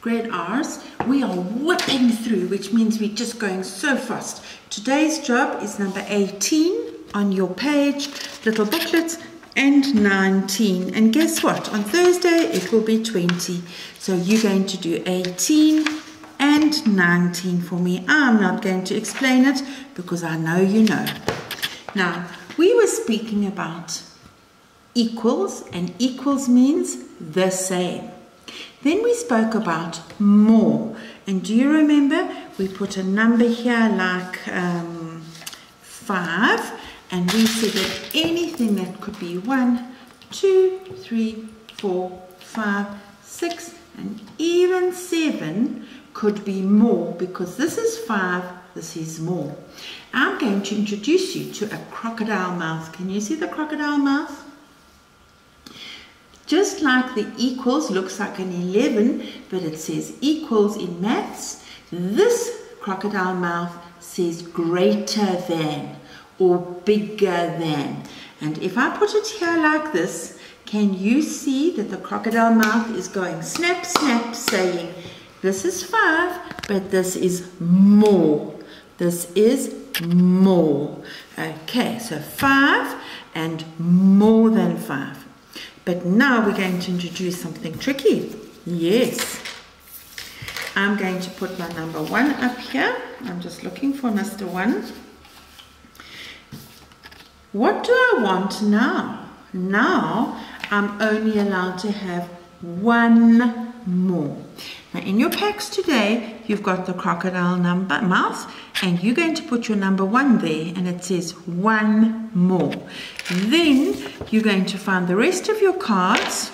grade R's, we are whipping through, which means we're just going so fast. Today's job is number 18 on your page, little booklets, and 19. And guess what? On Thursday, it will be 20. So you're going to do 18 and 19 for me. I'm not going to explain it because I know you know. Now, we were speaking about equals, and equals means the same. Then we spoke about more. And do you remember? We put a number here like um, 5 and we said that anything that could be one, two, three, four, five, six, and even 7 could be more because this is 5, this is more. I'm going to introduce you to a crocodile mouth. Can you see the crocodile mouth? Just like the equals looks like an 11, but it says equals in maths, this crocodile mouth says greater than or bigger than. And if I put it here like this, can you see that the crocodile mouth is going snap, snap, saying, this is five, but this is more. This is more. Okay, so five and more than five. But now we're going to introduce something tricky. Yes. I'm going to put my number one up here. I'm just looking for Mr. One. What do I want now? Now I'm only allowed to have one more. Now in your packs today, you've got the crocodile number mouth, and you're going to put your number one there, and it says one more. Then you're going to find the rest of your cards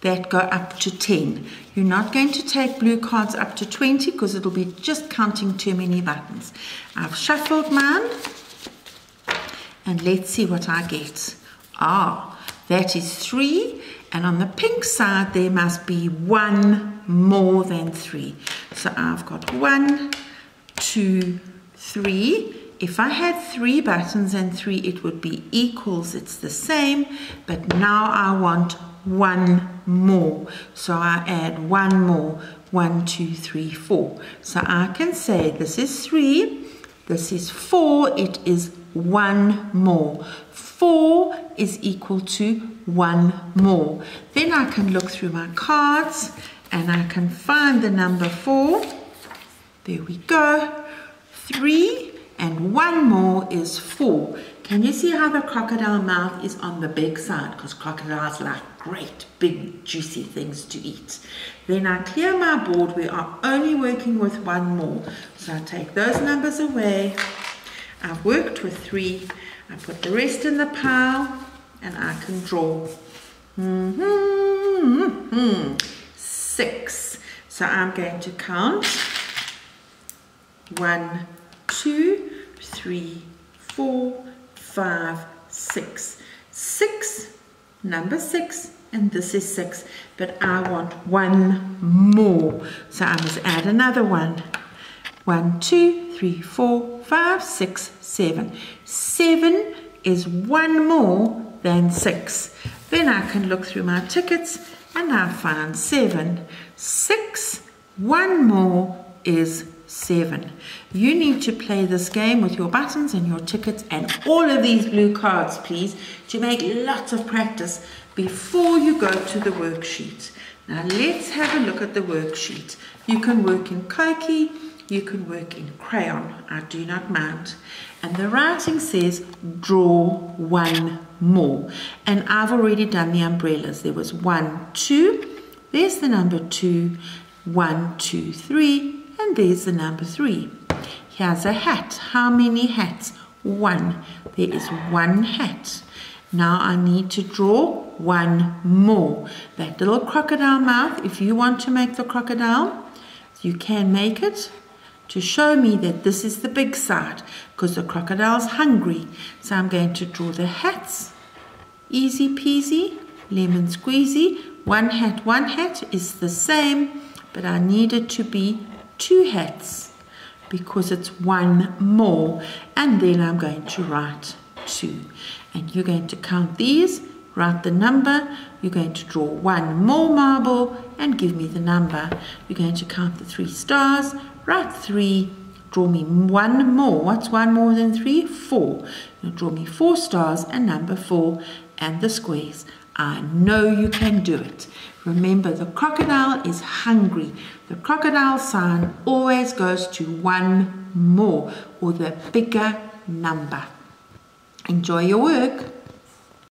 that go up to 10. You're not going to take blue cards up to 20 because it'll be just counting too many buttons. I've shuffled mine, and let's see what I get. Ah, that is three, and on the pink side, there must be one more than three. So I've got one, two, three. If I had three buttons and three, it would be equals. It's the same, but now I want one more. So I add one more. One, two, three, four. So I can say this is three, this is four, it is one more. 4 is equal to 1 more. Then I can look through my cards and I can find the number 4. There we go. 3 and 1 more is 4. Can you see how the crocodile mouth is on the big side? Because crocodiles like great big juicy things to eat. Then I clear my board. We are only working with one more. So I take those numbers away. I've worked with three. I put the rest in the pile and I can draw. Mm -hmm, Six. So I'm going to count. One, two, three, four, five, six. Six, number six, and this is six. But I want one more. So I must add another one. One, two, three, four, five, six, seven. Seven is one more than six. Then I can look through my tickets and I find seven. Six, one more is seven. You need to play this game with your buttons and your tickets and all of these blue cards, please, to make lots of practice before you go to the worksheet. Now let's have a look at the worksheet. You can work in Koki, you can work in crayon. I do not mind. And the writing says draw one more. And I've already done the umbrellas. There was one, two. There's the number two. One, two, three. And there's the number three. Here's a hat. How many hats? One. There is one hat. Now I need to draw one more. That little crocodile mouth, if you want to make the crocodile, you can make it to show me that this is the big side because the crocodile's hungry. So I'm going to draw the hats. Easy peasy, lemon squeezy. One hat, one hat is the same, but I need it to be two hats because it's one more. And then I'm going to write two. And you're going to count these. write the number. You're going to draw one more marble and give me the number. You're going to count the three stars, write three, draw me one more. What's one more than three? Four. You draw me four stars and number four and the squares. I know you can do it. Remember, the crocodile is hungry. The crocodile sign always goes to one more or the bigger number. Enjoy your work.